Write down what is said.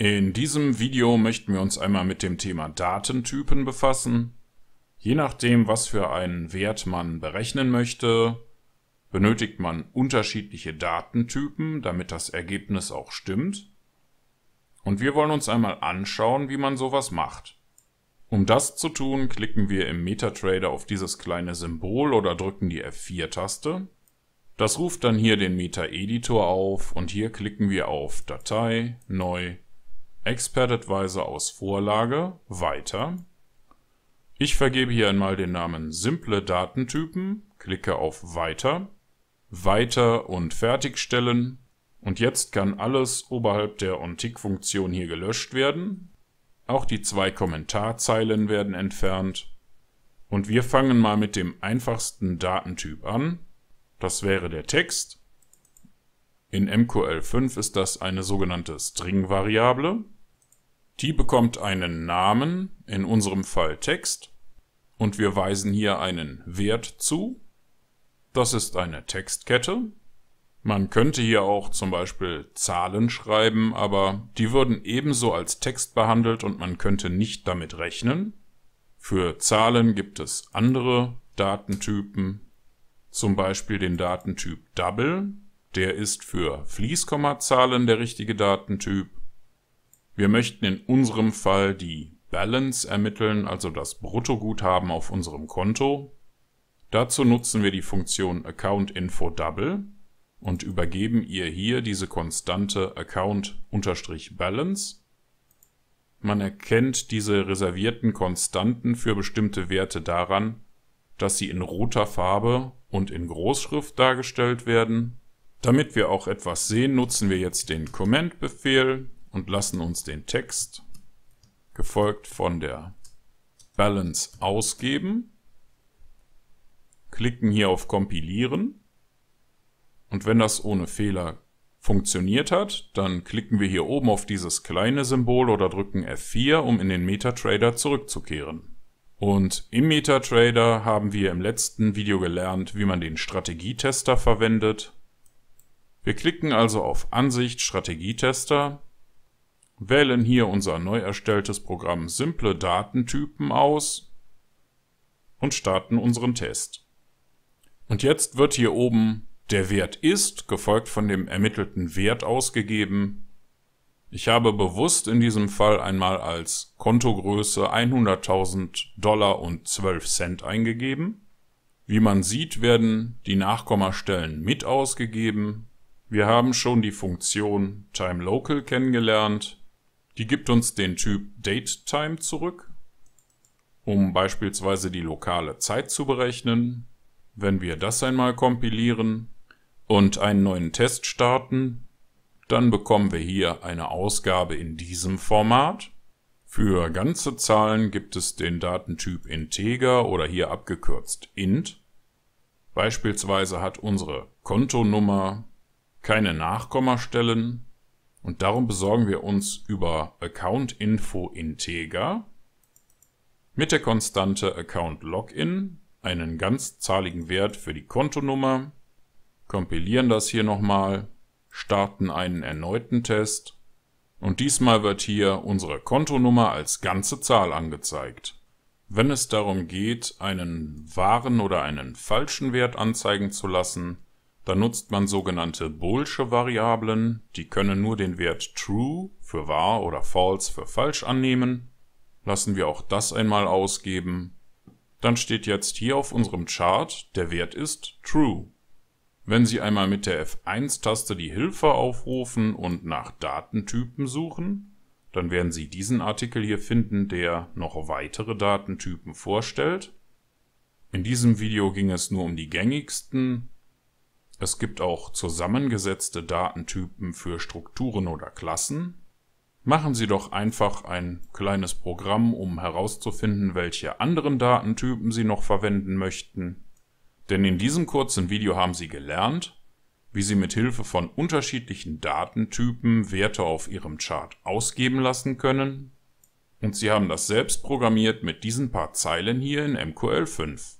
In diesem Video möchten wir uns einmal mit dem Thema Datentypen befassen. Je nachdem, was für einen Wert man berechnen möchte, benötigt man unterschiedliche Datentypen, damit das Ergebnis auch stimmt. Und wir wollen uns einmal anschauen, wie man sowas macht. Um das zu tun, klicken wir im MetaTrader auf dieses kleine Symbol oder drücken die F4-Taste. Das ruft dann hier den Meta-Editor auf und hier klicken wir auf Datei, Neu, Expert Advisor aus Vorlage, Weiter. Ich vergebe hier einmal den Namen Simple Datentypen, klicke auf Weiter, Weiter und Fertigstellen und jetzt kann alles oberhalb der OnTick-Funktion hier gelöscht werden. Auch die zwei Kommentarzeilen werden entfernt. Und wir fangen mal mit dem einfachsten Datentyp an. Das wäre der Text. In MQL5 ist das eine sogenannte String-Variable. Die bekommt einen Namen, in unserem Fall Text, und wir weisen hier einen Wert zu. Das ist eine Textkette. Man könnte hier auch zum Beispiel Zahlen schreiben, aber die würden ebenso als Text behandelt und man könnte nicht damit rechnen. Für Zahlen gibt es andere Datentypen, zum Beispiel den Datentyp Double, der ist für Fließkommazahlen der richtige Datentyp. Wir möchten in unserem Fall die Balance ermitteln, also das Bruttoguthaben auf unserem Konto. Dazu nutzen wir die Funktion AccountInfoDouble und übergeben ihr hier diese Konstante Account-Balance. Man erkennt diese reservierten Konstanten für bestimmte Werte daran, dass sie in roter Farbe und in Großschrift dargestellt werden. Damit wir auch etwas sehen, nutzen wir jetzt den Command-Befehl und lassen uns den Text gefolgt von der Balance ausgeben, klicken hier auf Kompilieren und wenn das ohne Fehler funktioniert hat, dann klicken wir hier oben auf dieses kleine Symbol oder drücken F4, um in den MetaTrader zurückzukehren. Und im MetaTrader haben wir im letzten Video gelernt, wie man den Strategietester verwendet. Wir klicken also auf Ansicht Strategietester wählen hier unser neu erstelltes Programm Simple Datentypen aus und starten unseren Test. Und jetzt wird hier oben der Wert ist, gefolgt von dem ermittelten Wert ausgegeben. Ich habe bewusst in diesem Fall einmal als Kontogröße 100.000 Dollar und 12 Cent eingegeben. Wie man sieht, werden die Nachkommastellen mit ausgegeben. Wir haben schon die Funktion TimeLocal kennengelernt. Die gibt uns den Typ DateTime zurück, um beispielsweise die lokale Zeit zu berechnen. Wenn wir das einmal kompilieren und einen neuen Test starten, dann bekommen wir hier eine Ausgabe in diesem Format. Für ganze Zahlen gibt es den Datentyp Integer oder hier abgekürzt int. Beispielsweise hat unsere Kontonummer keine Nachkommastellen, und darum besorgen wir uns über Account Info Integer mit der Konstante Account Login einen ganzzahligen Wert für die Kontonummer, kompilieren das hier nochmal, starten einen erneuten Test und diesmal wird hier unsere Kontonummer als ganze Zahl angezeigt. Wenn es darum geht, einen wahren oder einen falschen Wert anzeigen zu lassen, dann nutzt man sogenannte boolsche Variablen, die können nur den Wert true für wahr oder false für falsch annehmen. Lassen wir auch das einmal ausgeben. Dann steht jetzt hier auf unserem Chart, der Wert ist true. Wenn Sie einmal mit der F1-Taste die Hilfe aufrufen und nach Datentypen suchen, dann werden Sie diesen Artikel hier finden, der noch weitere Datentypen vorstellt. In diesem Video ging es nur um die gängigsten, es gibt auch zusammengesetzte Datentypen für Strukturen oder Klassen. Machen Sie doch einfach ein kleines Programm, um herauszufinden, welche anderen Datentypen Sie noch verwenden möchten. Denn in diesem kurzen Video haben Sie gelernt, wie Sie mit Hilfe von unterschiedlichen Datentypen Werte auf Ihrem Chart ausgeben lassen können. Und Sie haben das selbst programmiert mit diesen paar Zeilen hier in MQL5.